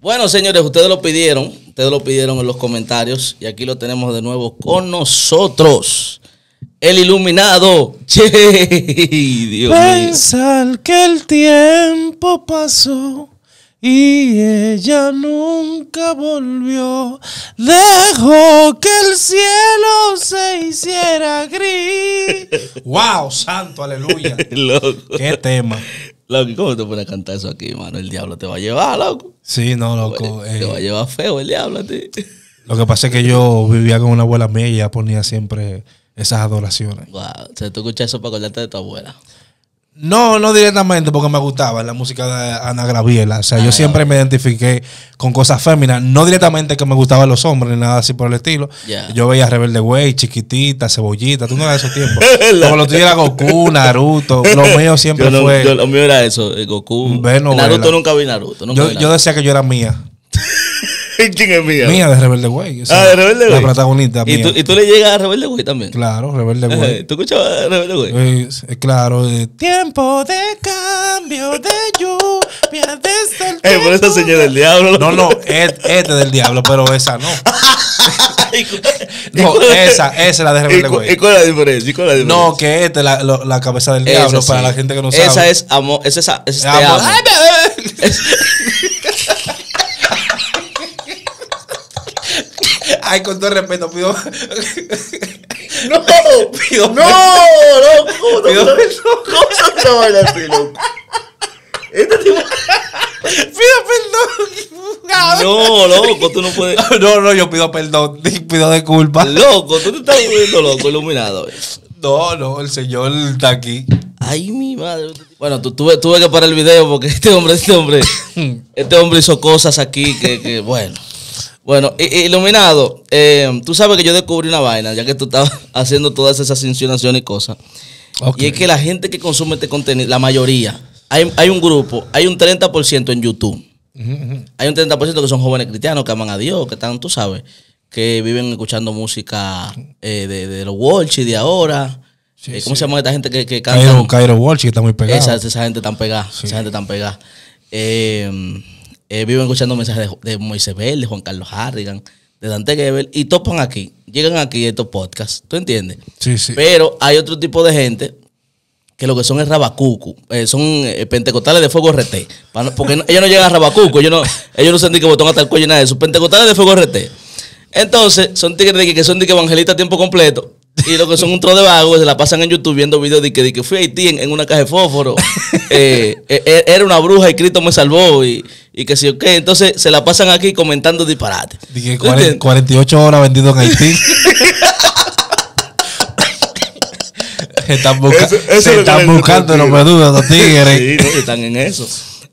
Bueno, señores, ustedes lo pidieron, ustedes lo pidieron en los comentarios y aquí lo tenemos de nuevo con nosotros. El iluminado. Che, Dios mío. Pensar que el tiempo pasó y ella nunca volvió. Dejó que el cielo se hiciera gris. ¡Wow! Santo, aleluya. Loco. ¡Qué tema! Loco, ¿cómo te pones a cantar eso aquí, mano? El diablo te va a llevar, loco. Sí, no, loco. Te va a eh, llevar feo el diablo a ti. lo que pasa es que yo vivía con una abuela mía y ella ponía siempre esas adoraciones. Wow. O sea, tú escuchas eso para acordarte de tu abuela. No, no directamente porque me gustaba la música de Ana Graviela. O sea, Ah, yo siempre me identifiqué con cosas féminas. No directamente que me gustaban los hombres ni nada así por el estilo. Yo veía Rebelde Way, Chiquitita, Cebollita. Tú no eras de esos tiempos. Como lo tuyo era Goku, Naruto. Lo mío siempre Yo no- fue. yo- lo mío era eso, Goku. Naruto nunca vi Naruto. Nunca yo, vi yo Naruto. decía que yo era mía. ¿Quién es mía? Mía de Rebelde o sea, Ah, de Rebelde La Way. protagonista ¿Y mía. tú, ¿Y tú le llegas a Rebelde Güey también? Claro, Rebelde Way. ¿Tú escuchabas Rebelde Güey? Eh, eh, claro, eh, tiempo de cambio, de lluvia, de sol. Eh, por esa señal del diablo. No, no, et- este del diablo, pero esa no. ¿Y cu- No, esa, esa es la de ¿Y Rebelde cu- ¿Y cuál es la diferencia? ¿Y cuál es la diferencia? No, que esta es la, la cabeza del Esa diablo sí. para la gente que no sabe. Esa es amor. Esa es, esa es te Amor. amo. Ay, con todo respeto, pido. No, pido no, no, ¿cómo Pido no? ¿Cómo no te bailas así, loco? Este tipo... Pido perdón. No, loco, tú no puedes. No, no, yo pido perdón. Pido disculpas. Loco, tú te estás volviendo loco, iluminado. eh. No, no, el señor está aquí. Ay, mi madre. Bueno, tu- tuve, tuve que parar el video porque este hombre, este hombre, este hombre hizo cosas aquí que, que, bueno. Bueno, iluminado, eh, tú sabes que yo descubrí una vaina, ya que tú estabas haciendo todas esas insinuaciones y cosas. Y es que la gente que consume este contenido, la mayoría, hay, hay un grupo, hay un 30% en YouTube. Hay un 30% que son jóvenes cristianos que aman a Dios, que están, tú sabes, que viven escuchando música eh, de, de los Walsh de ahora. Eh, ¿Cómo se llama esta gente que, que canta? Cairo, Cairo Walsh, que está muy pegado. Esa, esa gente tan pegada, esa gente tan pegada. Eh, eh, viven escuchando mensajes de, de Moisés Verde, Juan Carlos Harrigan, de Dante Gebel, y topan aquí, llegan aquí estos podcasts, ¿tú entiendes? Sí, sí. Pero hay otro tipo de gente que lo que son es rabacucu, eh, son eh, pentecostales de fuego RT, porque no- ellos no llegan a rabacucu, ellos no, ellos no se que botón hasta el cuello y nada de eso, pentecostales de fuego RT. Entonces, son tigres de que, que son de que evangelistas a tiempo completo. Y lo que son un tro de vagos, se la pasan en YouTube viendo videos de que, de que fui a Haití en, en una caja de fósforo. Eh, era una bruja y Cristo me salvó. Y, y que sí, ok. Entonces se la pasan aquí comentando disparates. Dije, ¿Tú cuaren- entiendes? 48 horas vendido en Haití. se están, busca- Eso- eso se es lo están que le buscando los contigo. menudos, los tigres. Sí, no, ellos están en eso.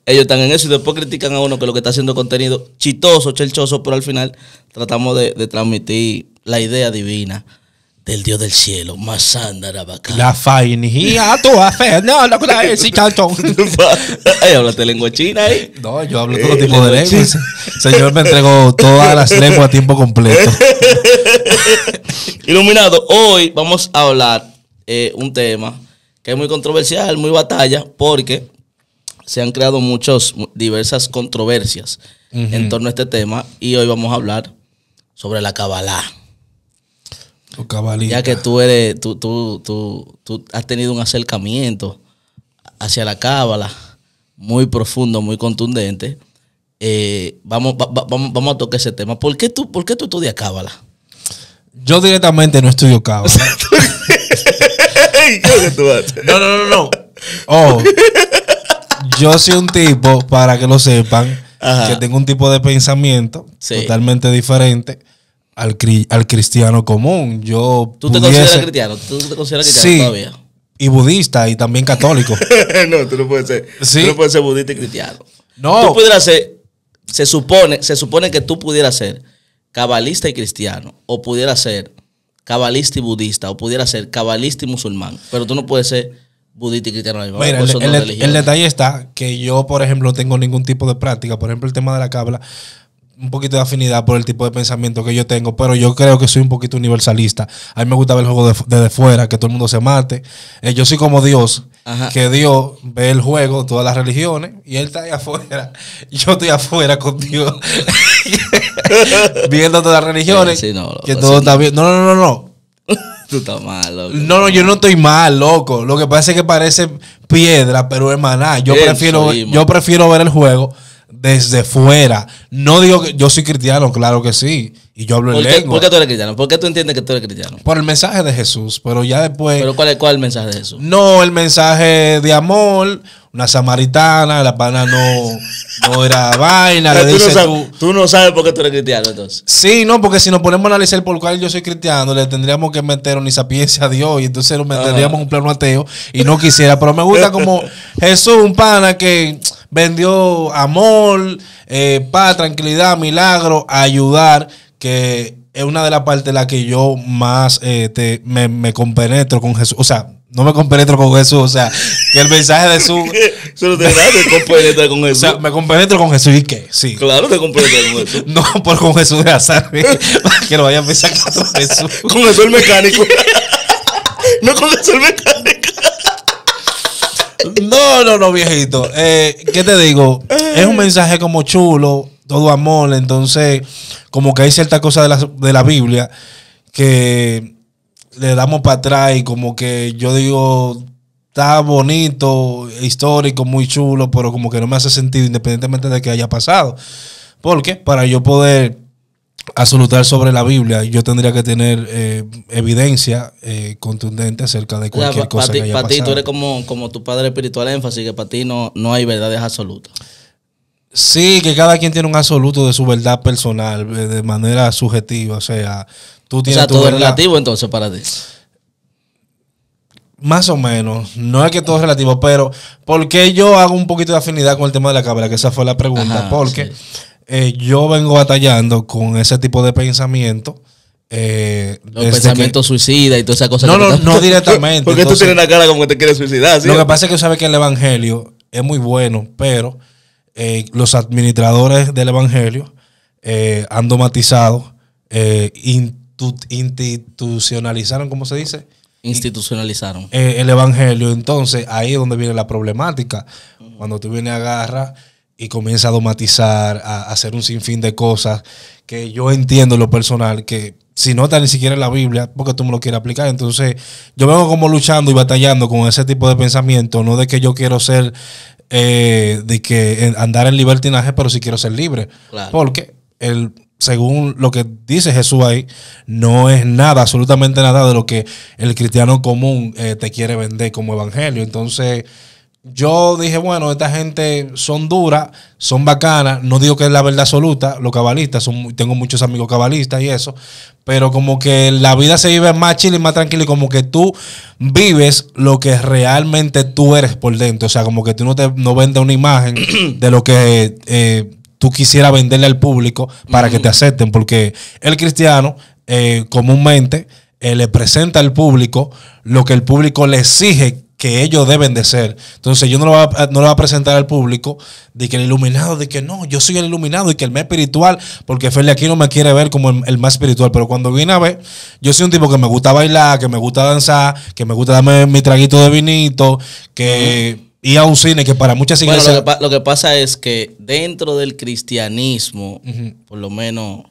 Ellos están en eso y después critican a uno que lo que está haciendo contenido chistoso, chelchoso, pero al final tratamos de, de transmitir la idea divina del Dios del cielo, Masanda Bacá. La fainía, tú haces, no, lo que es, sí, chacho. Ay, háblate lengua china ahí. No, yo hablo Eh, todo tipo de lengua lenguas. Señor me entregó todas las lenguas a tiempo completo. Iluminado, hoy vamos a hablar eh, un tema que es muy controversial, muy batalla, porque se han creado muchos, mu- diversas controversias en torno a este tema y hoy vamos a hablar sobre la Kabbalah. Tu cabalita. Ya que tú eres, tú, tú, tú, tú has tenido un acercamiento hacia la Cábala muy profundo, muy contundente. eh, vamos, va- va- vamos, vamos a tocar ese tema. ¿Por qué tú, por qué tú estudias Cábala? Yo directamente no estudio cábala. No, no, no, no. Oh, yo soy un tipo, para que lo sepan, Ajá. que tengo un tipo de pensamiento Sí. totalmente diferente al, cri- al cristiano común. Yo ¿Tú te consideras cristiano? ¿Tú te consideras cristiano Sí. todavía? Y budista y también católico. no, tú no puedes ser. Sí. Tú no puedes ser budista y cristiano. No. Tú pudieras ser, se supone, se supone que tú pudieras ser cabalista y cristiano, o pudieras ser cabalista y budista, o pudieras ser cabalista y musulmán, pero tú no puedes ser budista y cristiano. Mira, el, detalle está que yo, por ejemplo, no tengo ningún tipo de práctica. Por ejemplo, el tema de la cábala. Un poquito de afinidad por el tipo de pensamiento que yo tengo, pero yo creo que soy un poquito universalista. A mí me gusta ver el juego de- desde fuera, que todo el mundo se mate. Eh, yo soy como Dios, Ajá. que Dios ve el juego, todas las religiones, y Él está ahí afuera. Yo estoy afuera con Dios, viendo todas las religiones, Sí, no, que sí, todo no. está bien. No, no, no, no. Tú estás mal, loco. No, no, yo no estoy mal, loco. Lo que pasa es que parece piedra, pero es maná. Yo Bien, prefiero, yo prefiero ver el juego desde fuera. No digo que yo soy cristiano, claro que sí. Y yo hablo en ¿Por qué, lengua. por qué tú eres cristiano? ¿Por qué tú entiendes que tú eres cristiano? Por el mensaje de Jesús, pero ya después. Pero ¿cuál es, cuál es el mensaje de Jesús? no, el mensaje de amor, una samaritana, la pana no, no era vaina, le tú, no dice sabes, tú. tú no sabes por qué tú eres cristiano, entonces. Sí, no, porque si nos ponemos a analizar por cuál yo soy cristiano, le tendríamos que meter ni sapiencia a Dios y entonces nos meteríamos un plano ateo y no quisiera. Pero me gusta como Jesús, un pana que vendió amor, eh, paz, tranquilidad, milagro, ayudar, que es una de las partes en las que yo más eh, te- me, me compenetro con Jesús. O sea, no me compenetro con Jesús, o sea, que el mensaje de nada que compenetrar con O Jesús. sea, me compenetro con Jesús y qué, sí. claro que compenetrar con Jesús. No por con Jesús de azar, que lo vayan a pensar otro Jesús. Con Jesús el mecánico. no con Jesús el mecánico. No, no, no, viejito. Eh, ¿Qué te digo? Es un mensaje como chulo, todo amor. Entonces, como que hay ciertas cosas de la, de la Biblia que le damos para atrás y como que yo digo, está bonito, histórico, muy chulo, pero como que no me hace sentido independientemente de que haya pasado. Porque para yo poder absolutar sobre la Biblia, yo tendría que tener eh, evidencia eh, contundente acerca de cualquier cosa que haya Para ti, pasado. tú eres como, como tu padre espiritual énfasis, que para ti no, no hay verdades absolutas. Sí, que cada quien tiene un absoluto de su verdad personal, eh, de manera subjetiva. O sea, tú O tienes sea, tu todo verdad. relativo entonces para ti. Más o menos. No es que todo es relativo, pero ¿por qué yo hago un poquito de afinidad con el tema de la cámara? Que esa fue la pregunta. Ajá, Porque sí. eh, yo vengo batallando con ese tipo de pensamiento. eh, Los pensamientos suicidas y todas esas cosas. No, no, tú no directamente. Porque tú Entonces- tienes la cara como que te quieres suicidar, ¿sí? Lo que pasa es que sabe que el evangelio es muy bueno, pero eh, los administradores del evangelio eh, han domatizado, eh, institucionalizaron, ¿cómo se dice? Institucionalizaron. El evangelio. Entonces, ahí es donde viene la problemática. Cuando tú vienes a agarrar y comienza a domatizar, a, a hacer un sinfín de cosas que yo entiendo en lo personal, que si no está ni siquiera en la Biblia, porque tú me lo quieres aplicar. Entonces, yo vengo como luchando y batallando con ese tipo de pensamiento, no de que yo quiero ser, eh, de que eh, andar en libertinaje, pero sí quiero ser libre. Claro. Porque el, según lo que dice Jesús ahí, no es nada, absolutamente nada de lo que el cristiano común eh, te quiere vender como evangelio. Entonces, yo dije, bueno, esta gente son duras, son bacanas, no digo que es la verdad absoluta, los cabalistas, son, tengo muchos amigos cabalistas y eso, pero como que la vida se vive más chile y más tranquila y como que tú vives lo que realmente tú eres por dentro, o sea, como que tú no te no vendes una imagen de lo que eh, tú quisieras venderle al público para que te acepten, porque el cristiano eh, comúnmente eh, le presenta al público lo que el público le exige que ellos deben de ser. Entonces yo no lo voy a, no lo voy a presentar al público de que el iluminado, de que no, yo soy el iluminado y que el más espiritual, porque Feli aquí no me quiere ver como el, el más espiritual, pero cuando viene a ver, yo soy un tipo que me gusta bailar, que me gusta danzar, que me gusta darme mi traguito de vinito, que ir a un cine, que para muchas Bueno, iglesias... lo que, lo que pasa es que dentro del cristianismo, por lo menos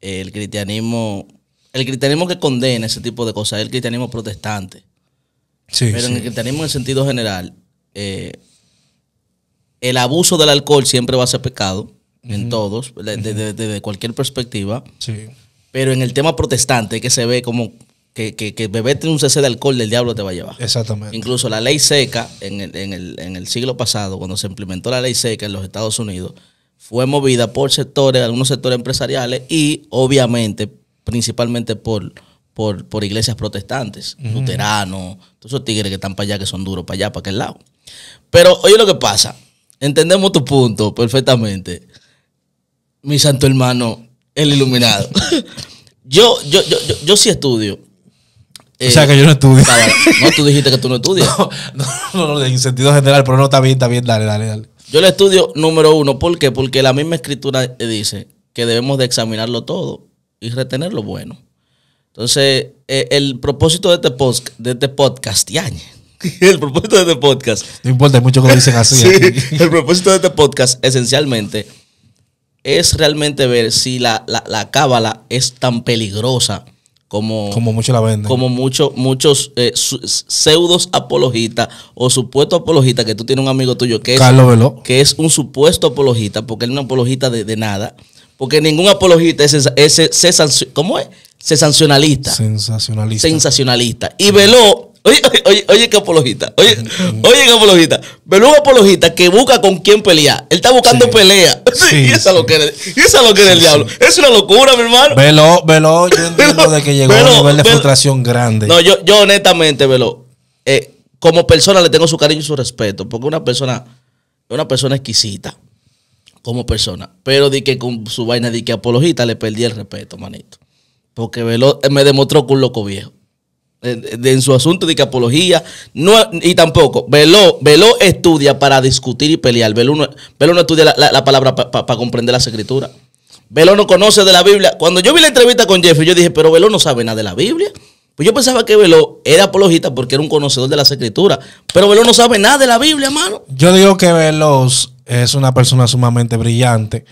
el cristianismo, el cristianismo que condena ese tipo de cosas es el cristianismo protestante. Sí, Pero en el cristianismo en sentido general, eh, el abuso del alcohol siempre va a ser pecado, en todos, de- de- de- desde cualquier perspectiva. sí. Pero en el tema protestante, que se ve como que, que, que beberte un cc de alcohol del diablo te va a llevar. Exactamente. Incluso la ley seca, en el, en, el, en el siglo pasado, cuando se implementó la ley seca en los Estados Unidos, fue movida por sectores, algunos sectores empresariales y obviamente, principalmente por, por, por iglesias protestantes, luteranos, todos esos tigres que están para allá, que son duros, para allá, para aquel lado. Pero oye lo que pasa, entendemos tu punto perfectamente. Mi santo hermano, el iluminado. yo, yo, yo, yo, yo sí estudio. o sea que yo no estudio. Cábala. No, tú dijiste que tú no estudias. no, no, no, en sentido general, pero no está bien, está bien, dale, dale, dale. Yo le estudio número uno. ¿Por qué? Porque la misma escritura dice que debemos de examinarlo todo y retener lo bueno. Entonces, eh, el propósito de este, post, de este podcast, yañe, el propósito de este podcast No importa, hay muchos que lo dicen así. Sí, el propósito de este podcast esencialmente es realmente ver si la, la, la cábala es tan peligrosa como, Como muchos la venden. como mucho- muchos eh, su- pseudos apologistas o supuestos apologistas que tú tienes un amigo tuyo que es, Carlos Veló. que es un supuesto apologista, porque él no es un apologista de, de nada, porque ningún apologista es, es, es- sancio- ¿cómo es? Sensacionalista Sensacionalista. sensacionalista. Y veló, oye, oye, oye, qué apologista, oye, oye, qué apologista. Veló un apologista que busca con quién pelear. Él está buscando Sí. pelea. Sí, y esa sí. lo que y esa lo que es el diablo. Es una locura, mi hermano. Veló, Veló, yo entiendo Veló, de que llegó a Veló, un nivel de Veló. frustración grande. No, yo, yo honestamente, Veló, eh, como persona le tengo su cariño y su respeto, porque una persona, una persona exquisita, como persona. Pero di que con su vaina de que apologista le perdí el respeto, manito. Porque Veló eh, me demostró que un loco viejo. En su asunto de que apología, no, y tampoco, Veló, Veló estudia para discutir y pelear. Veló no, Veló no estudia la, la- la palabra para comprender las escrituras. Veló no conoce de la Biblia. Cuando yo vi la entrevista con Jeffrey, yo dije, pero Veló no sabe nada de la Biblia. Pues yo pensaba que Veló era apologista porque era un conocedor de las escrituras. Pero Veló no sabe nada de la Biblia, mano. Yo digo que Veloz es una persona sumamente brillante,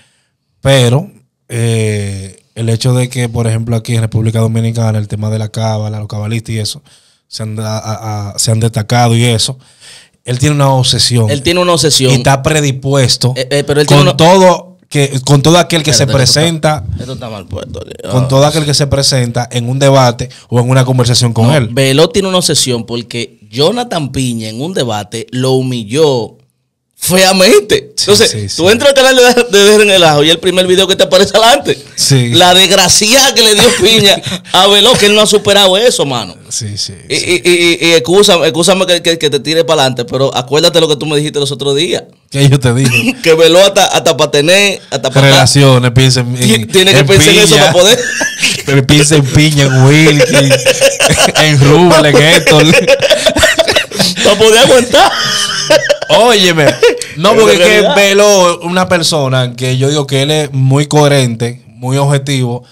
pero eh, el hecho de que, por ejemplo, aquí en República Dominicana, el tema de la cábala, los cabalistas y eso, se han, da- a- a- se han destacado y eso, él tiene una obsesión Él tiene una obsesión. y está predispuesto Eh, eh, pero él con una- todo que con todo aquel que se esto presenta está- Esto está mal puesto. con Ah. todo aquel que se presenta en un debate o en una conversación con No, él. Veló tiene una obsesión porque Jonathan Piña en un debate lo humilló feamente. Entonces, sí, sí. tú entras al canal de, de el Ajo y el primer video que te aparece adelante. Sí. La desgracia que le dio Piña a Veló, que él no ha superado eso, mano. Sí, sí. Y, y, y, y excúsame, excúsame que, que- que te tire para adelante, pero acuérdate lo que tú me dijiste los otros días. Que yo te dije. Que Veló hasta, hasta para tener, hasta para Relaciones, piensa en, en- tiene que en pensar en eso para poder. Pero piensa en Piña, en Wilkie, en Rubel, en Héctor. para poder aguantar. Óyeme. No, porque es que. Velo una persona que yo digo que él es muy coherente, muy objetivo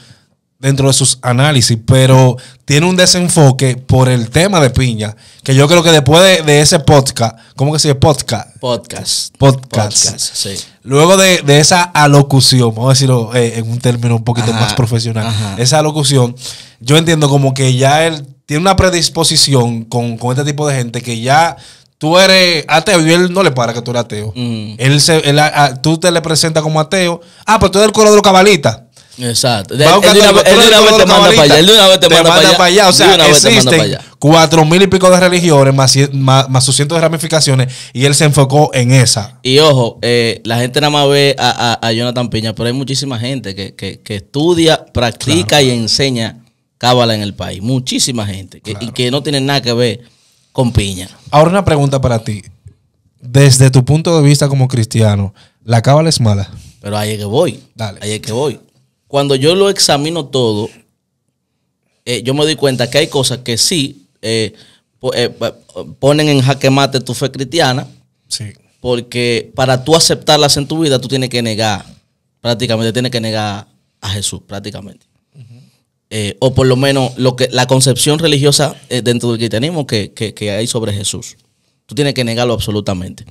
dentro de sus análisis, pero tiene un desenfoque por el tema de Piña, que yo creo que después de, de ese podcast, ¿cómo que se dice podcast? Podcast. Podcast. sí. Luego de, de esa alocución, vamos a decirlo eh, en un término un poquito Ajá, más profesional, ajá. esa alocución, yo entiendo como que ya él tiene una predisposición con, con este tipo de gente que ya tú eres ateo y él no le para que tú eres ateo. Mm. Él se, él, a- tú te le presentas como ateo. Ah, pero tú eres el coro de los cabalistas. Exacto. Él, de una él de una vez te manda para allá. Él de una vez te manda para allá. O sea, De una vez te manda para existen allá. cuatro mil y pico de religiones más, más, más sus cientos de ramificaciones y él se enfocó en esa. Y ojo, eh, la gente nada más ve a, a- a Jonathan Piña, pero hay muchísima gente que, que- que estudia, practica y enseña cábala en el país. Muchísima gente. que- Y que no tiene nada que ver con Piña. Ahora una pregunta para ti. Desde tu punto de vista como cristiano, ¿la cábala es mala? Pero ahí es que voy. Dale. Ahí es que voy. Cuando yo lo examino todo, eh, yo me doy cuenta que hay cosas que sí eh, po- eh, ponen en jaque mate tu fe cristiana, Sí. porque para tú aceptarlas en tu vida, tú tienes que negar, prácticamente tienes que negar a Jesús, prácticamente. Eh, o por lo menos lo que la concepción religiosa eh, dentro del cristianismo que, que- que hay sobre Jesús. Tú tienes que negarlo absolutamente.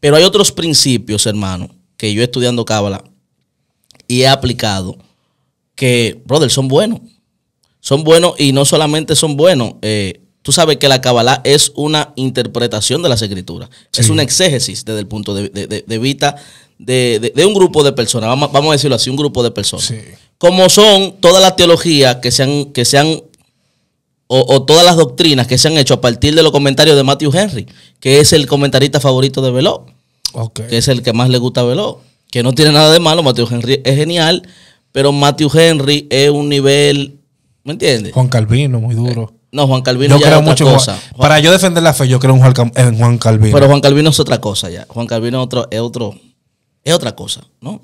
Pero hay otros principios, hermano, que yo estudiando Cábala y he aplicado que, brother, son buenos. Son buenos y no solamente son buenos. eh, tú sabes que la Kabbalah es una interpretación de las escrituras. Es Sí. un exégesis desde el punto de, de- de- de vista de, de- de un grupo de personas. Vamos, vamos a decirlo así, un grupo de personas. Sí. Como son todas las teologías que se han, que se han o, o todas las doctrinas que se han hecho a partir de los comentarios de Matthew Henry, que es el comentarista favorito de Veló que es el que más le gusta a Veló. Que no tiene nada de malo, Matthew Henry es genial, pero Matthew Henry es un nivel, ¿me entiendes? Juan Calvino, muy duro. No, Juan Calvino Yo ya es otra mucho cosa. Juan- Para yo defender la fe, yo creo en Juan, en Juan Calvino. Pero Juan Calvino es otra cosa ya. Juan Calvino otro, es otro, es otra cosa, ¿no?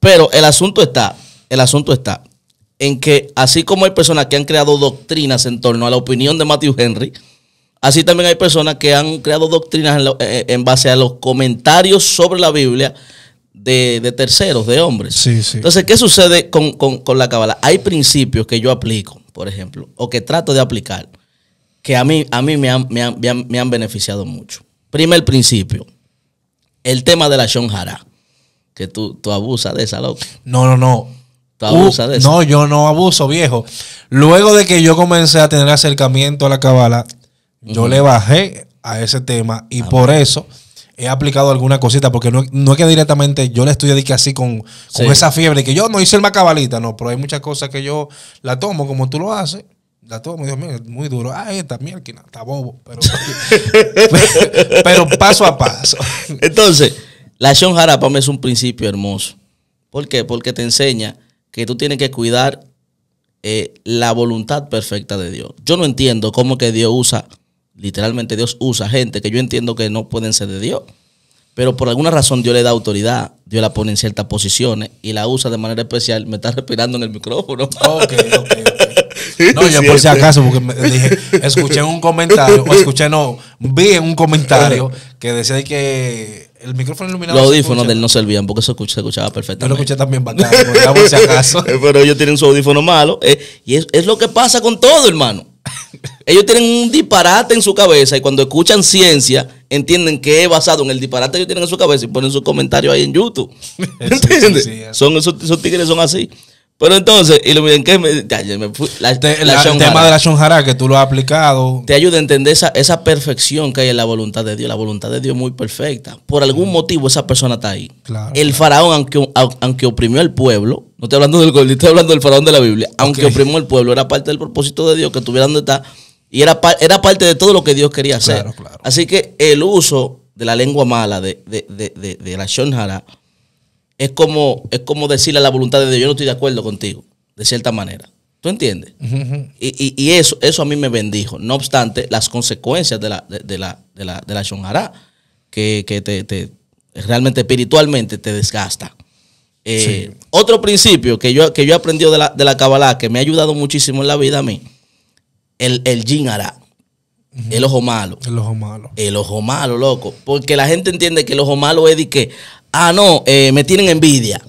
Pero el asunto está, el asunto está en que así como hay personas que han creado doctrinas en torno a la opinión de Matthew Henry, así también hay personas que han creado doctrinas en, lo- eh, en base a los comentarios sobre la Biblia de, de terceros, de hombres. Sí, sí. Entonces, ¿qué sucede con, con- con la cábala? Hay principios que yo aplico, por ejemplo, o que trato de aplicar, que a mí, a mí me, han, me, han, me han- me han beneficiado mucho. Primer principio, el tema de la Shon Hara, que tú, tú abusas de esa, loco. No, no, no. Tú abusas Uh, de eso. No, yo no abuso, viejo. Luego de que yo comencé a tener acercamiento a la cabala, yo le bajé a ese tema y por eso he aplicado alguna cosita, porque no, no es que directamente yo le estoy dedique así con, con Sí. esa fiebre, que yo no hice el macabalita, no, pero hay muchas cosas que yo la tomo como tú lo haces. La tomo, Dios mío, es muy duro. Ah, esta mierda, está bobo. Pero, pero paso a paso. Entonces, la Shon Hara para mí es un principio hermoso. ¿Por qué? Porque te enseña que tú tienes que cuidar eh, la voluntad perfecta de Dios. Yo no entiendo cómo que Dios usa, literalmente Dios usa gente que yo entiendo que no pueden ser de Dios. Pero por alguna razón Dios le da autoridad, Dios la pone en ciertas posiciones y la usa de manera especial. Me está respirando en el micrófono. Ok, ok, ok. No, yo por si acaso, porque me dije, escuché en un comentario, o escuché, no, vi en un comentario que decía que el micrófono iluminado. Los audífonos de él no servían porque se escuchaba Yo lo perfectamente. escuché también bacán, por si acaso. Pero ellos tienen su audífono malo. eh, y es, es lo que pasa con todo, hermano. Ellos tienen un disparate en su cabeza y cuando escuchan ciencia, entienden que es basado en el disparate que ellos tienen en su cabeza y ponen sus comentarios ahí en YouTube. ¿Entiendes? sí, sí, eso. son esos, esos tigres son así. Pero entonces, y lo miren que me, ya, ya me fui- la, Te- la la- el tema de la Shonjara que tú lo has aplicado. te ayuda a entender esa, esa perfección que hay en la voluntad de Dios. La voluntad de Dios es muy perfecta. Por algún motivo esa persona está ahí. Claro, el faraón, aunque, aunque oprimió al pueblo, no estoy hablando del gordito, estoy hablando del faraón de la Biblia, aunque oprimió al pueblo, era parte del propósito de Dios que estuviera donde está y era, era parte de todo lo que Dios quería hacer. Claro, claro. Así que el uso de la lengua mala, de, de, de, de, de la Shonjara, es como, es como decirle a la voluntad de Dios, yo no estoy de acuerdo contigo, de cierta manera. ¿Tú entiendes? Y, y- y eso, eso a mí me bendijo. No obstante, las consecuencias de la, de, de la, de la, de la Shonjara, que, que te, te- realmente espiritualmente te desgasta. Eh, Otro principio que yo, que yo he aprendido de la, de la Kabbalah, que me ha ayudado muchísimo en la vida a mí, el, el Yin el ojo malo. El ojo malo. El ojo malo, loco. Porque la gente entiende que el ojo malo es de que, ah, no, eh, me tienen envidia.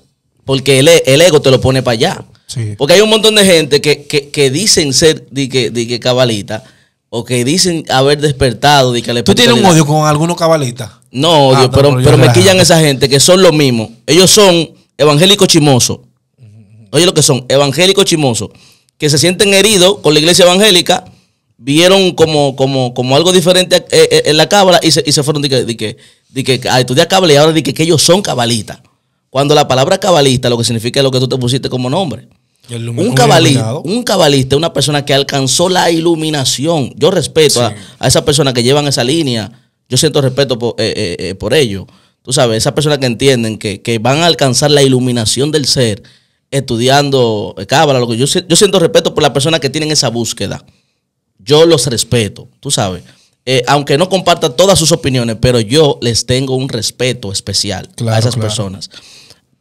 Porque el, e- el ego te lo pone para allá. Sí. Porque hay un montón de gente que, que, que dicen ser de que, de que cabalita o que dicen haber despertado de que la ¿Tú tienes un odio con algunos cabalistas? No, odio, Ah, no, pero, pero me quillan esa gente que son lo mismo. Ellos son evangélicos chimosos. Oye lo que son, evangélicos chimosos. Que se sienten heridos con la iglesia evangélica, vieron como, como, como algo diferente eh, eh, en la cábala y se, y se fueron de que, de que, de que a estudiar y ahora de que, que ellos son cabalistas. Cuando la palabra cabalista lo que significa es lo que tú te pusiste como nombre. Un cabalista, un cabalista es una persona que alcanzó la iluminación. Yo respeto a, a esas personas que llevan esa línea. Yo siento respeto por, eh, eh, eh, por ello. Tú sabes, esas personas que entienden que, que van a alcanzar la iluminación del ser estudiando cábala. Lo que yo, yo siento respeto por las personas que tienen esa búsqueda. Yo los respeto, tú sabes. Eh, aunque no comparta todas sus opiniones, pero yo les tengo un respeto especial a esas claro. personas.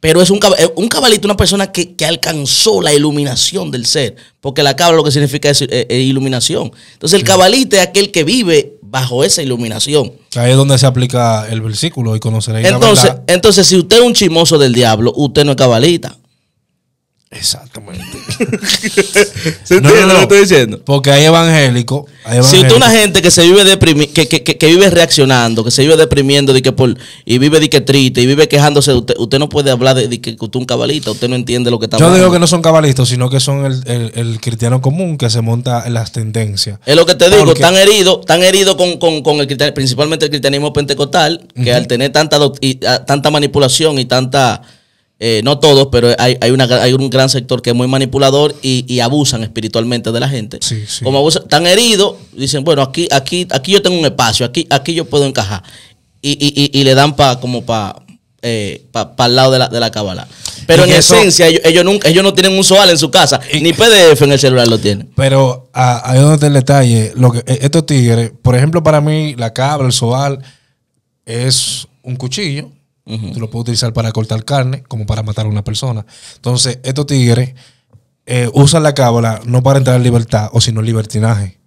Pero es un, eh, un cabalito, una persona que, que alcanzó la iluminación del ser. Porque la cabra lo que significa es eh, iluminación. Entonces el cabalita es aquel que vive bajo esa iluminación. Ahí es donde se aplica el versículo y conoceréis la Entonces, verdad. entonces, si usted es un chimoso del diablo, usted no es cabalita. Exactamente. ¿Se No, no, no. diciendo? Porque hay evangélicos. hay Si usted es evangélicos. una gente que se vive deprimi que, que, que, que vive reaccionando, que se vive deprimiendo de que por, y vive de que triste y vive quejándose, usted, usted no puede hablar de, de que usted es un cabalita, usted no entiende lo que está Yo hablando. digo que no son cabalistas, sino que son el, el- el cristiano común que se monta en las tendencias. Es lo que te digo, Porque- están heridos, están heridos con, con, con el cristian- principalmente el cristianismo pentecostal, que al tener tanta doc- y, tanta manipulación y tanta eh, no todos, pero hay, hay, una, hay un gran sector que es muy manipulador y, y abusan espiritualmente de la gente. Sí, sí. Como abusan, están heridos, dicen, bueno, aquí, aquí, aquí yo tengo un espacio, aquí, aquí yo puedo encajar. Y, y, y, le dan pa, como para eh, pa, pa el lado de la, de la cábala. Pero en eso- esencia, ellos, ellos, nunca, ellos no tienen un soal en su casa, ni PDF en el celular lo tienen. Pero ah, ahí donde está el detalle. Lo que, estos tigres, por ejemplo, para mí, la cabra, el soal, es un cuchillo. Tú lo puedes utilizar para cortar carne, como para matar a una persona. Entonces, estos tigres eh, usan la cábala no para entrar en libertad, o sino en libertinaje.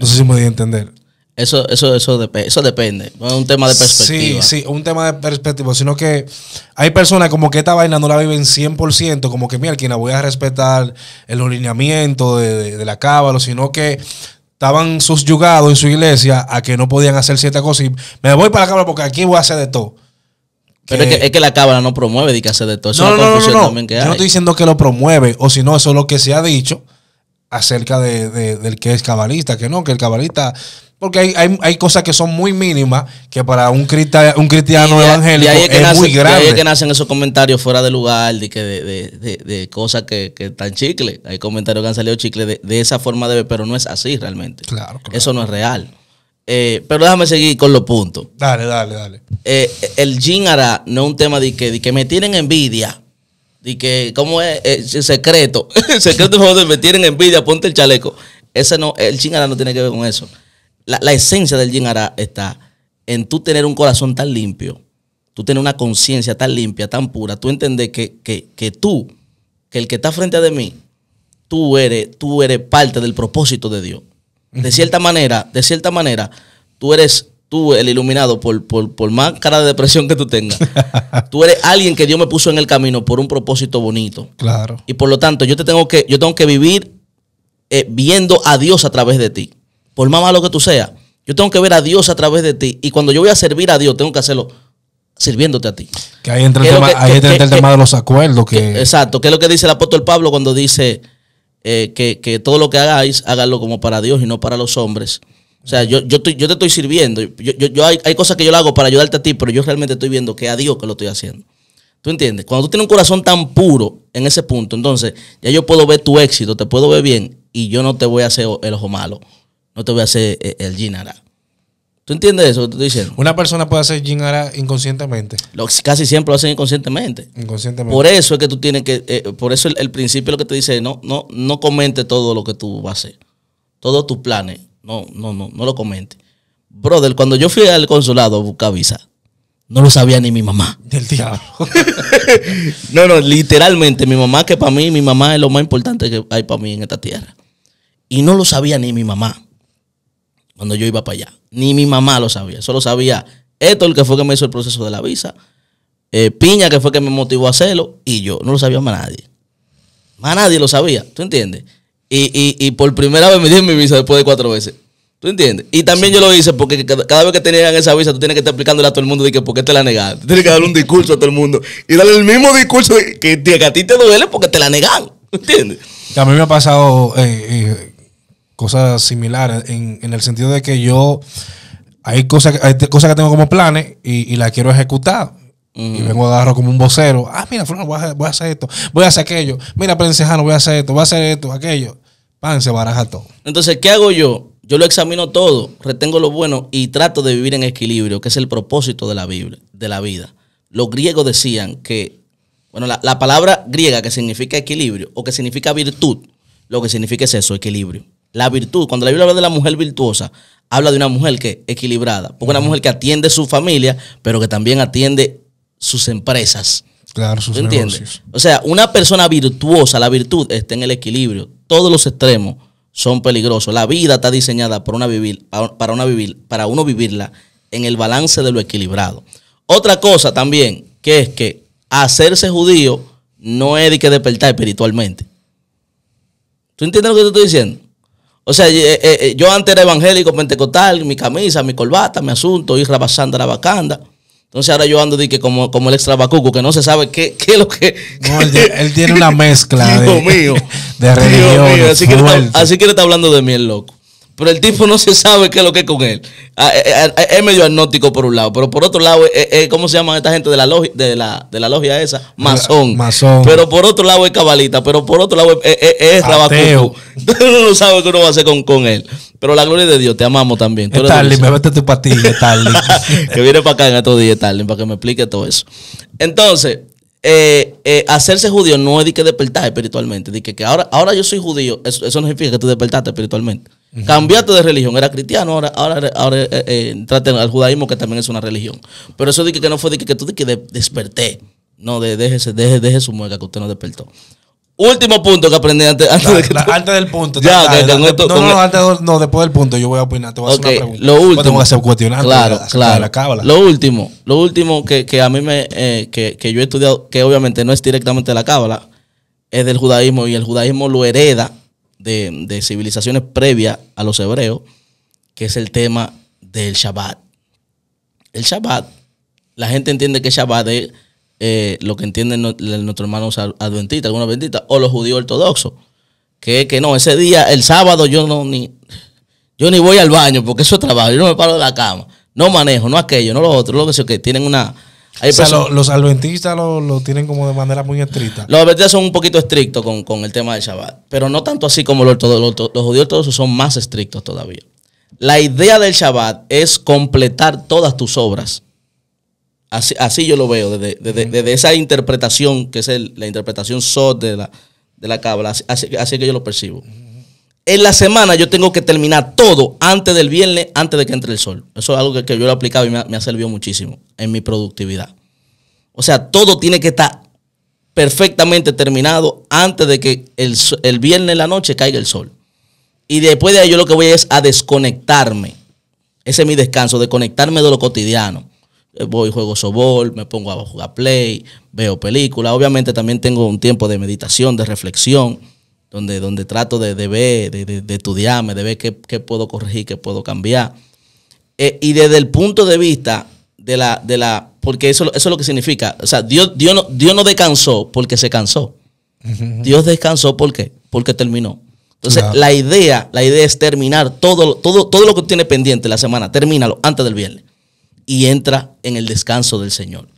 No sé si me voy a entender. Eso, eso, eso, dep- eso depende. Es un tema de perspectiva. Sí, sí, un tema de perspectiva, sino que hay personas como que esta vaina no la viven 100%, como que, mira, quien voy a respetar el lineamiento de, de, de la cábala, sino que estaban subyugados en su iglesia a que no podían hacer ciertas cosas y me voy para la cábala porque aquí voy a hacer de todo. Pero es que, es que la cábala no promueve de que hace de todo. Eso No, es una no, no, confusión no. también que Yo hay. no estoy diciendo que lo promueve, o si no, eso es lo que se ha dicho acerca de, de- del que es cabalista, que no, que el cabalista, porque hay, hay, hay cosas que son muy mínimas que para un, crista- un cristiano de- evangélico de ahí es, es, que nace- muy de grande. ahí es que nacen esos comentarios fuera de lugar, de, que de, de, de- de cosas que, que están chicle. Hay comentarios que han salido chicle de, de esa forma de ver, pero no es así realmente. Claro, claro. Eso no es real. Eh, pero déjame seguir con los puntos. Dale, dale, dale. Eh, el Jin Ara no es un tema de que, de que me tienen envidia. De que, ¿cómo es? Eh, el secreto. El secreto de me tienen envidia, ponte el chaleco. Ese no, el Jin Ara no tiene que ver con eso. La, la esencia del Jin Ara está en tú tener un corazón tan limpio, tú tener una conciencia tan limpia, tan pura, tú entender que, que, que tú, que el que está frente de mí, tú eres, tú eres parte del propósito de Dios. De cierta manera, de cierta manera, tú eres tú el iluminado por, por, por más cara de depresión que tú tengas. tú eres alguien que Dios me puso en el camino por un propósito bonito. Claro. Y por lo tanto, yo te tengo que, yo tengo que vivir eh, viendo a Dios a través de ti. Por más malo que tú seas, yo tengo que ver a Dios a través de ti. Y cuando yo voy a servir a Dios, tengo que hacerlo sirviéndote a ti. Que ahí entra el ¿Qué es lo tema, que- ahí qué- entra qué- el tema qué- de los acuerdos. Que, exacto, que es lo que dice el apóstol Pablo cuando dice eh, que, todo lo que hagáis, háganlo como para Dios y no para los hombres. O sea, yo, yo, estoy- yo te estoy sirviendo. Yo, yo- yo hay, hay cosas que yo lo hago para ayudarte a ti, pero yo realmente estoy viendo que a Dios que lo estoy haciendo. ¿Tú entiendes? Cuando tú tienes un corazón tan puro en ese punto, entonces ya yo puedo ver tu éxito, te puedo ver bien y yo no te voy a hacer el ojo malo. No te voy a hacer eh, el ginara. ¿Tú entiendes eso que te estoy diciendo? una persona puede hacer Jinara inconscientemente. Lo- casi siempre lo hacen inconscientemente. Inconscientemente. Por eso es que tú tienes que, eh, por eso el, el principio lo que te dice, no, no, no comente todo lo que tú vas a hacer. Todos tus planes. No, no, no, no lo comente. Brother, cuando yo fui al consulado a buscar visa, no lo sabía ni mi mamá. Del diablo. No, no, literalmente, mi mamá, que para mí, mi mamá es lo más importante que hay para mí en esta tierra. Y no lo sabía ni mi mamá cuando yo iba para allá. Ni mi mamá lo sabía. Solo sabía esto, el que fue que me hizo el proceso de la visa. eh, Piña, que fue que me motivó a hacerlo. Y yo. No lo sabía más nadie. Más nadie lo sabía. ¿Tú entiendes? Y, y, y por primera vez me dieron mi visa después de cuatro veces. ¿Tú entiendes? Y también yo lo hice porque cada, cada vez que te niegan esa visa, tú tienes que estar explicándole a todo el mundo de que por qué te la negaron. Tú tienes que darle un discurso a todo el mundo. Y darle el mismo discurso de que, que a ti te duele porque te la negaron. ¿Tú entiendes? Que a mí me ha pasado eh, eh, cosas similares en, en el sentido de que yo hay cosas, que- hay cosas que tengo como planes y, y las quiero ejecutar. Y vengo a agarrar como un vocero. Ah, mira, fulano, voy a, voy a hacer esto, voy a hacer aquello. Mira, Prensejano, voy a hacer esto, voy a hacer esto, aquello. Pan, se baraja todo. Entonces, ¿qué hago yo? Yo lo examino todo, retengo lo bueno y trato de vivir en equilibrio, que es el propósito de la Biblia, de la vida. Los griegos decían que, bueno, la, la palabra griega que significa equilibrio o que significa virtud, lo que significa es eso, equilibrio. La virtud, cuando la Biblia habla de la mujer virtuosa, habla de una mujer que equilibrada, porque una mujer que atiende su familia, pero que también atiende sus empresas. Claro, sus ¿Tú entiendes? O sea, una persona virtuosa, la virtud está en el equilibrio. Todos los extremos son peligrosos. La vida está diseñada para una vivir, para una vivir, para uno vivirla en el balance de lo equilibrado. Otra cosa también, que es que hacerse judío no es de que despertar espiritualmente. ¿Tú entiendes lo que te estoy diciendo? O sea, eh, eh, eh, yo antes era evangélico pentecostal, mi camisa, mi corbata, mi asunto, ir rabasando la bacanda. Entonces ahora yo ando de que como, como el extrabacuco, que no se sabe qué, qué es lo que. No, él, él tiene una mezcla de, mío. de Dios religión. mío, Así que, está, así que él está hablando de mí, el loco. Pero el tipo no se sabe qué es lo que es con él. Ah, eh, eh, eh, Es medio agnóstico por un lado, pero por otro lado, eh, ¿cómo se llaman esta gente de la logia, de la, de la logia esa? Masón. masón. Pero por otro lado es cabalita, pero por otro lado es, es, es rabacuco. Uno no sabe qué uno va a hacer con, con él. Pero la gloria de Dios, te amamos también. Starling, me vete tu patilla, Starling. que viene para acá en estos días, Starling, para que me explique todo eso. Entonces, eh, eh, hacerse judío no es de que despertar espiritualmente. De que, que ahora, ahora yo soy judío, eso, eso no significa que tú despertaste espiritualmente. Cambiaste de religión, era cristiano, ahora, ahora, ahora eh, eh, entraste al judaísmo, que también es una religión. Pero eso de que, que no fue de que, que tú de que de- desperté. No, de, déjese, deje, deje su mueca que usted no despertó. Último punto que aprendí antes, antes de que La- tú- antes del punto. Ya, con dale. esto- no, con no, el- antes no, después del punto yo voy a opinar. Te voy a hacer Ok, una pregunta. lo Pues último. tengo que hacer cuestionante Claro, de claro. Lo último, lo último que, que a mí me, eh, que, que yo he estudiado, que obviamente no es directamente de la cábala, es del judaísmo y el judaísmo lo hereda de, de civilizaciones previas a los hebreos, que es el tema del Shabbat. El Shabbat, la gente entiende que Shabbat es eh, lo que entienden no- nuestros hermanos ad- adventistas, algunos adventistas, o los judíos ortodoxos, que que no, ese día, el sábado, yo no ni, yo ni voy al baño porque eso es trabajo, yo no me paro de la cama, no manejo, no aquello, no lo otro, lo que sea, que tienen una... Hay O sea, personas- lo- los adventistas lo, lo tienen como de manera muy estricta. los adventistas son un poquito estrictos con, con el tema del Shabbat, pero no tanto así como los, los, los judíos ortodoxos son más estrictos todavía. La idea del Shabbat es completar todas tus obras. Así, así yo lo veo, desde, desde- desde esa interpretación, que es el- la interpretación SOT de la, de la Cábala, así, así- que yo lo percibo. En la semana yo tengo que terminar todo antes del viernes, antes de que entre el sol. Eso es algo que, que yo lo he aplicado y me ha, me ha servido muchísimo en mi productividad. O sea, todo tiene que estar perfectamente terminado antes de que el, el viernes en la noche caiga el sol. Y después de ahí yo lo que voy es a desconectarme. Ese es mi descanso, desconectarme de lo cotidiano. Eh, Voy, juego sobol, me pongo a jugar play, veo películas. Obviamente también tengo un tiempo de meditación, de reflexión, donde, donde trato de, de ver, de, de- de estudiarme, de ver qué, qué puedo corregir, qué puedo cambiar. Eh, y desde el punto de vista de la, de la, porque eso, eso es lo que significa. O sea, Dios, Dios, no, Dios no descansó porque se cansó. Dios descansó ¿por qué? porque terminó. Entonces, Claro. la idea, la idea es terminar todo, todo, todo lo que tiene pendiente la semana, termínalo antes del viernes. Y entra en el descanso del Señor.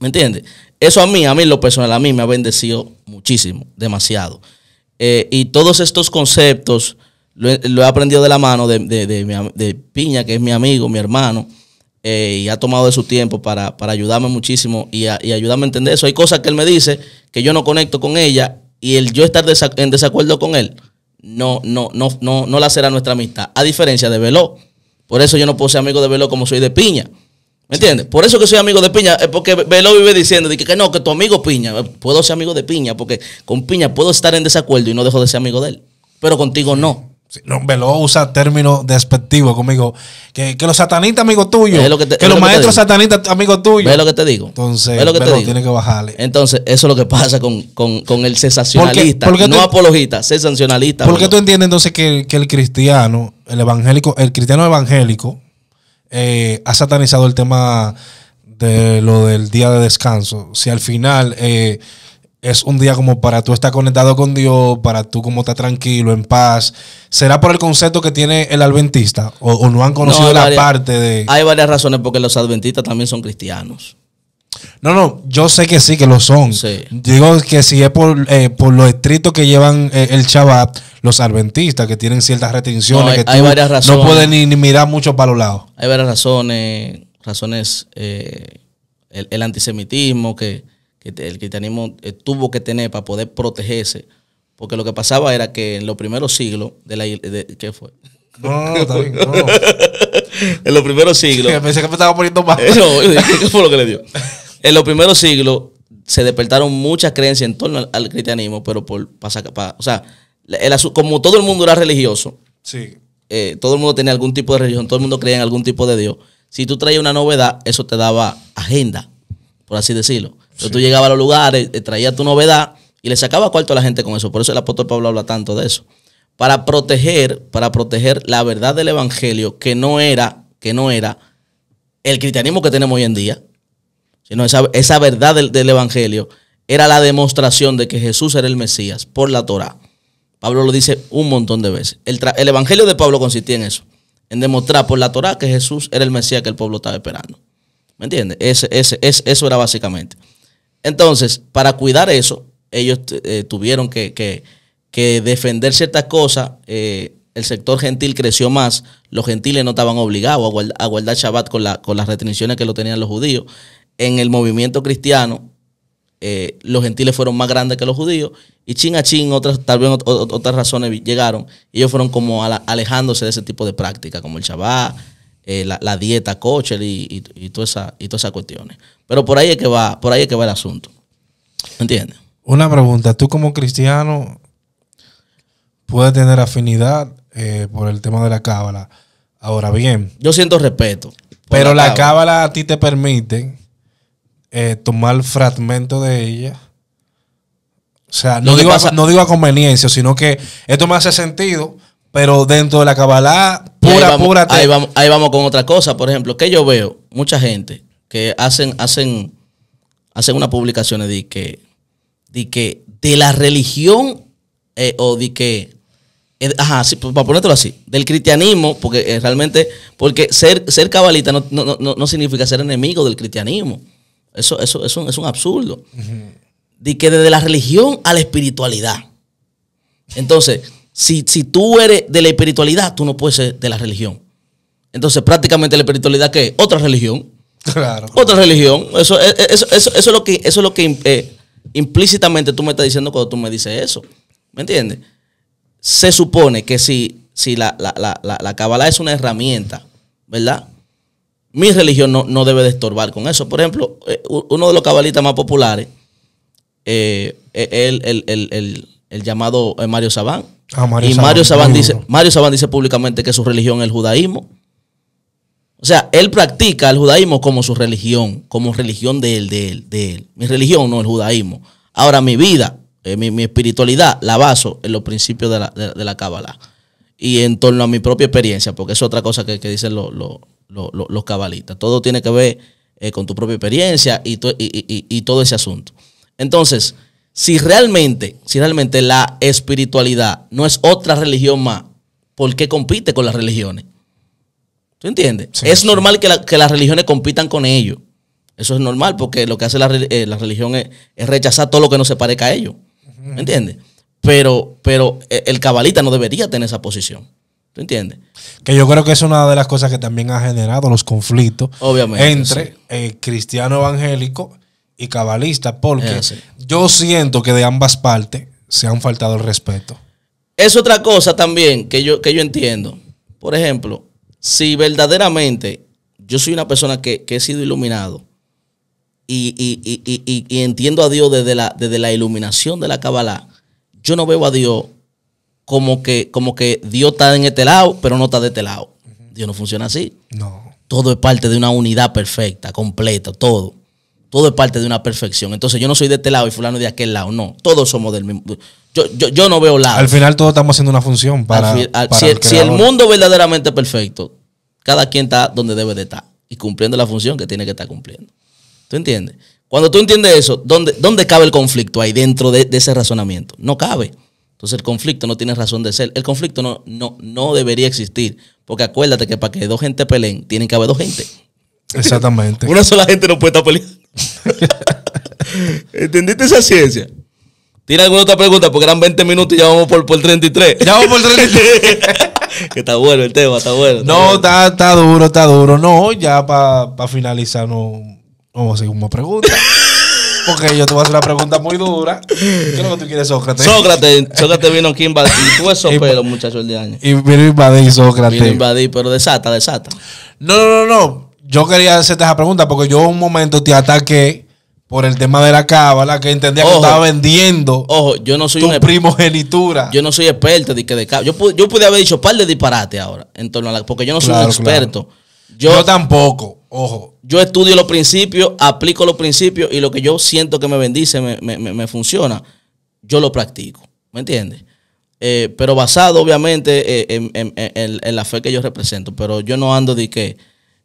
¿Me entiendes? Eso a mí, a mí lo personal, a mí me ha bendecido muchísimo, demasiado. Eh, y todos estos conceptos lo he, aprendido de la mano de, de- Piña, que es mi amigo, mi hermano, eh, y ha tomado de su tiempo para, para ayudarme muchísimo y, ayudarme a entender eso. Hay cosas que él me dice que yo no conecto con ella y el yo estar en desacuerdo con él no, no, no, no, no la será nuestra amistad, a diferencia de Veló. Por eso yo no puedo ser amigo de Veló como soy de Piña. ¿Me entiendes? Por eso que soy amigo de Piña, es porque Veló vive diciendo que, que no, que tu amigo Piña, puedo ser amigo de Piña, porque con Piña puedo estar en desacuerdo y no dejo de ser amigo de él. Pero contigo no. No, Velo usa términos despectivos conmigo. Que, que los satanistas amigos tuyos. Es lo que te- que es los lo maestros satanistas amigos tuyos. ¿Ves lo que te digo? Entonces, ¿Ves lo que te digo? tiene que bajarle. Entonces, eso es lo que pasa con, con- con el sensacionalista, no tú- apologista, sensacionalista. ¿Por qué tú entiendes entonces que, que el cristiano, el evangélico, el cristiano evangélico, eh, ha satanizado el tema de lo del día de descanso? Si al final eh, es un día como para tú estar conectado con Dios, para tú como estar tranquilo, en paz, ¿será por el concepto que tiene el adventista? ¿O, o no han conocido No, la varias- parte de.? Hay varias razones porque los adventistas también son cristianos. No, no, yo sé que sí, que lo son. Sí. Digo que si es por, eh, por lo estricto que llevan eh, el Shabbat, los adventistas, que tienen ciertas restricciones, No, hay- que hay varias razones. no puedes ni, ni mirar mucho para los lados. Hay varias razones, razones, eh, el, el antisemitismo que, que te- el cristianismo eh, tuvo que tener para poder protegerse. Porque lo que pasaba era que en los primeros siglos de la de- ¿qué fue? No, está bien. No, en los primeros siglos. Pensé que me estaba poniendo mal. Eh, no, yo dije, ¿Qué fue lo que le dio? En los primeros siglos se despertaron muchas creencias en torno al, al cristianismo, pero por pa- o sea, el asu- como todo el mundo era religioso, Sí. eh, todo el mundo tenía algún tipo de religión, todo el mundo creía en algún tipo de Dios. Si tú traías una novedad, eso te daba agenda, por así decirlo. Entonces tú llegabas a los lugares, eh, traías tu novedad y le sacaba cuarto a la gente con eso. Por eso el apóstol Pablo habla tanto de eso. Para proteger, para proteger la verdad del evangelio, que no era, que no era el cristianismo que tenemos hoy en día, sino esa, esa verdad del, del evangelio era la demostración de que Jesús era el Mesías por la Torah. Pablo lo dice un montón de veces. El, el evangelio de Pablo consistía en eso, en demostrar por la Torah que Jesús era el Mesías que el pueblo estaba esperando. ¿Me entiendes? Ese, ese, ese- eso era básicamente. Entonces, para cuidar eso, ellos eh, tuvieron que, defender ciertas cosas. eh, el sector gentil creció más. Los gentiles no estaban obligados a guardar, Shabbat con, la- con las restricciones que lo tenían los judíos. En el movimiento cristiano, eh, los gentiles fueron más grandes que los judíos y chin a chin otras tal vez ot- ot- otras razones llegaron ellos fueron como alejándose de ese tipo de prácticas como el Shabbat, eh, la, la dieta kosher y, y, y toda esa, y todas esas cuestiones pero por ahí es que va por ahí es que va el asunto ¿entiendes? Una pregunta, tú como cristiano puedes tener afinidad eh, por el tema de la cábala. Ahora bien, Yo siento respeto. pero la cábala. cábala a ti te permite eh, tomar fragmento de ella. O sea, no digo, a- no digo a conveniencia, sino que esto me hace sentido, pero dentro de la cábala Y ahí pura, vamos, pura, ahí, vamos, ahí vamos con otra cosa. Por ejemplo, que yo veo mucha gente que hacen, hacen, hacen unas publicaciones de que, de que de la religión eh, o de que, eh, ajá, sí, para ponértelo así, del cristianismo, porque eh, realmente, porque ser, ser cabalista no, no, no, no significa ser enemigo del cristianismo. Eso, eso, eso es un absurdo. De que desde la religión a la espiritualidad. Entonces, si, si tú eres de la espiritualidad, tú no puedes ser de la religión. Entonces, prácticamente la espiritualidad, ¿qué? Otra religión. Claro. Otra religión. Eso, eso, eso, eso, eso es lo que, eso es lo que eh, implícitamente tú me estás diciendo cuando tú me dices eso. ¿Me entiendes? Se supone que si, si la, la, la, la, la Kabbalah es una herramienta, ¿verdad? Mi religión no, no debe de estorbar con eso. Por ejemplo, eh, uno de los cabalistas más populares, eh, es el, el, el, el- el llamado eh, Mario Sabán. Ah, Mario y Mario Sabán, dice. Mario Sabán dice públicamente que su religión es el judaísmo. O sea, él practica el judaísmo como su religión, como religión de él, de él, de él. Mi religión no el judaísmo. Ahora, mi vida, eh, mi, mi espiritualidad, la baso en los principios de la, de, de la Kabbalah. Y en torno a mi propia experiencia, porque es otra cosa que, que dicen los, los, los, los- cabalistas. Todo tiene que ver eh, con tu propia experiencia y- y- y- y todo ese asunto. Entonces, si realmente, si realmente la espiritualidad no es otra religión más, ¿por qué compite con las religiones? ¿Tú entiendes? Sí, es sí. normal que, la- que las religiones compitan con ellos. Eso es normal porque lo que hace la, eh, la religión es, es rechazar todo lo que no se parezca a ellos. ¿Me entiendes? Pero, pero eh, el cabalista no debería tener esa posición. ¿Tú entiendes? Que yo creo que es una de las cosas que también ha generado los conflictos Obviamente, entre sí. eh, cristiano evangélico y cabalista, porque yo siento que de ambas partes se han faltado el respeto. Es otra cosa también que yo, que yo entiendo. Por ejemplo, si verdaderamente yo soy una persona que, que he sido iluminado y, y- y- y- y- y entiendo a Dios desde la, desde la iluminación de la Kabbalah, yo no veo a Dios como que, como que Dios está en este lado, pero no está de este lado. Dios no funciona así. No. Todo es parte de una unidad perfecta, completa, todo. Todo es parte de una perfección. Entonces yo no soy de este lado y fulano de aquel lado. No, todos somos del mismo. Yo, yo, yo no veo lado. Al final todos estamos haciendo una función para, Al fin- al- para si, el si mundo verdaderamente es perfecto, cada quien está donde debe de estar y cumpliendo la función que tiene que estar cumpliendo. ¿Tú entiendes? Cuando tú entiendes eso, ¿dónde, dónde cabe el conflicto ahí dentro de, de ese razonamiento? No cabe. Entonces el conflicto no tiene razón de ser. El conflicto no, no, no debería existir. Porque acuérdate que para que dos gente peleen, tienen que haber dos gente. Exactamente. Una sola gente no puede estar peleando. ¿Entendiste esa ciencia? ¿Tiene alguna otra pregunta? Porque eran 20 minutos y ya vamos por, por 33. Ya vamos por 33. que está bueno el tema, está bueno. está No, bueno. está, está duro, está duro. No, ya para finalizar, no vamos a hacer una pregunta. Porque yo te voy a hacer una pregunta muy dura. ¿Qué es lo que tú quieres, Sócrates? Sócrates, Sócrates vino aquí invadir. Y tú esos pelos, muchachos, el de año. Y vino a invadir Sócrates. Vino a invadir, pero desata, desata. No, no, no, no. Yo quería hacerte esa pregunta porque yo un momento te ataqué por el tema de la cábala, que entendía que estaba vendiendo Ojo, yo no soy tu un primogenitura. yo no soy experto de que de cab- yo pude, yo pude haber dicho par de disparate ahora en torno a la porque yo no soy Claro, un experto. Yo, yo tampoco. Ojo. yo estudio los principios, aplico los principios y lo que yo siento que me bendice, me, me- me- me funciona, yo lo practico. ¿Me entiendes? Eh, pero basado obviamente eh, en, en- en- en la fe que yo represento. Pero yo no ando de que,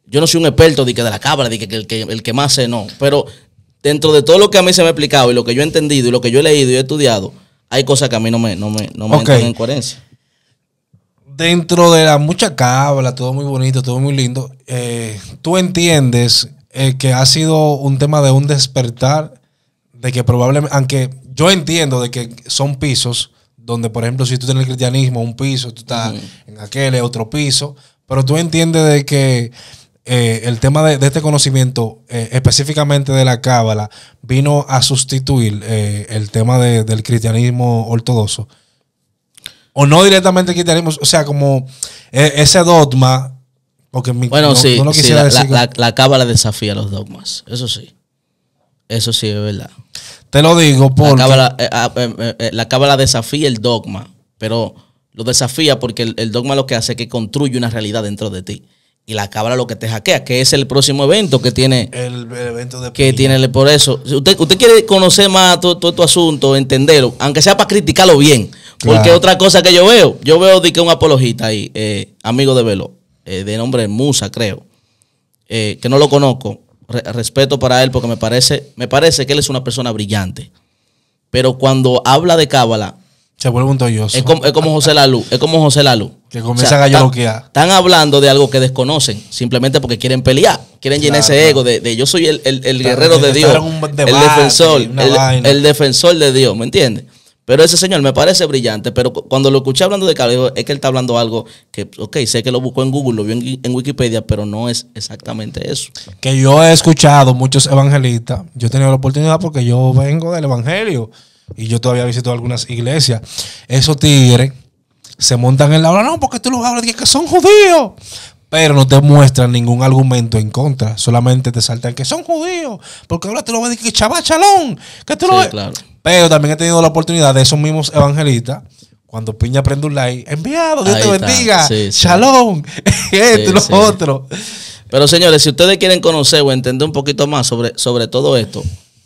yo no soy un experto de que de la cámara, de que, que el, que el que más sé, no. Pero dentro de todo lo que a mí se me ha explicado y lo que yo he entendido y lo que yo he leído y he estudiado, hay cosas que a mí no me, no me, no me entran en coherencia. Dentro de la mucha cábala, todo muy bonito, todo muy lindo, eh, tú entiendes eh, que ha sido un tema de un despertar, de que probablemente, aunque yo entiendo de que son pisos, donde por ejemplo si tú tienes el cristianismo, un piso, tú estás en aquel, otro piso, pero tú entiendes de que eh, el tema de, de este conocimiento, eh, específicamente de la cábala, vino a sustituir eh, el tema de- del cristianismo ortodoxo. O no directamente el cristianismo, o sea, como ese dogma, porque mi- Bueno, no, sí, no lo sí, quisiera la, la, decir. la, la cábala desafía los dogmas. Eso sí. Eso sí es verdad. Te lo digo porque... ah, la cábala desafía el dogma, pero lo desafía porque el, el dogma lo que hace es que construye una realidad dentro de ti. Y la cábala lo que te hackea, que es el próximo evento que tiene El, el evento de que Piña. tiene por eso. Si usted, usted quiere conocer más todo, todo tu asunto, entenderlo, aunque sea para criticarlo bien. Porque Claro. otra cosa que yo veo, yo veo de que un apologista ahí, eh, amigo de Velo, eh, de nombre Musa, creo, eh, que no lo conozco, re- respeto para él porque me parece, me parece que él es una persona brillante. Pero cuando habla de cábala, Se vuelve un tolloso. es como, es como José Lalu, es como José Lalu. Que comienzan a están- lloroquear. Están hablando de algo que desconocen, simplemente porque quieren pelear, quieren llenar Claro, ese claro. ego de, de yo soy el, el- guerrero de Dios, el defensor, el, defensor de Dios, ¿me entiendes? Pero ese señor me parece brillante, pero cu- cuando lo escuché hablando de Cali, es que él está hablando algo que, ok, sé que lo buscó en Google, lo vio en, en Wikipedia, pero no es exactamente eso. que yo he escuchado muchos evangelistas. Yo he tenido la oportunidad porque yo vengo del evangelio y yo todavía visito algunas iglesias. Esos tigres se montan en la hora, no, porque tú los hablas que son judíos. Pero no te muestran ningún argumento en contra. Solamente te saltan que son judíos. Porque ahora tú lo ves que chaval chalón. Que tú lo Sí, claro. Pero también he tenido la oportunidad de esos mismos evangelistas. Cuando Piña prende un like, enviado, Dios Ahí te está. bendiga, Sí, sí. shalom, esto y lo otro. Pero señores, si ustedes quieren conocer o entender un poquito más sobre, sobre todo esto,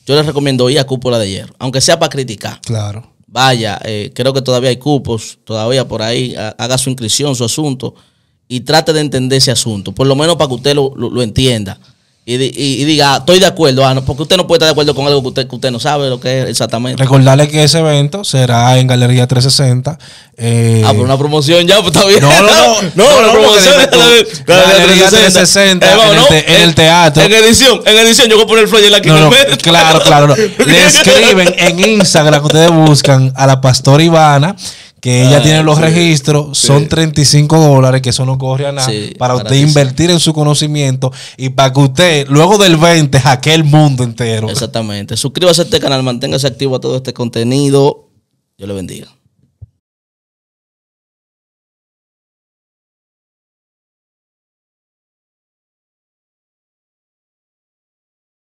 yo les recomiendo ir a Cúpula de Hierro, aunque sea para criticar. Claro. Vaya, eh, creo que todavía hay cupos, todavía por ahí, ha- haga su inscripción, su asunto, y trate de entender ese asunto, por lo menos para que usted lo, lo- lo entienda. Y, di- y- y diga, estoy de acuerdo, ah, no, porque usted no puede estar de acuerdo con algo que usted, que usted no sabe lo que es exactamente. Recordarle que ese evento será en Galería 360. eh, Ah, por una promoción ya, pues está bien. No, no, no. no, No, promoción Galería 360 vamos, en el teatro. En edición, en edición, yo voy a poner el flyer aquí no, no, claro, claro. no. Le escriben en Instagram que ustedes buscan a la pastora Ivana, que ella Ah, tiene los sí, registros, son 35 dólares, que eso no corre a nada, Sí, para usted invertir en su conocimiento y para que usted, luego del 20, hackee el mundo entero. Exactamente. Suscríbase a este canal, manténgase activo a todo este contenido. Dios le bendiga.